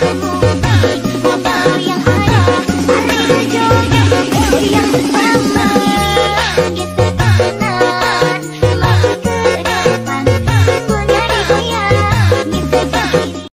Bye.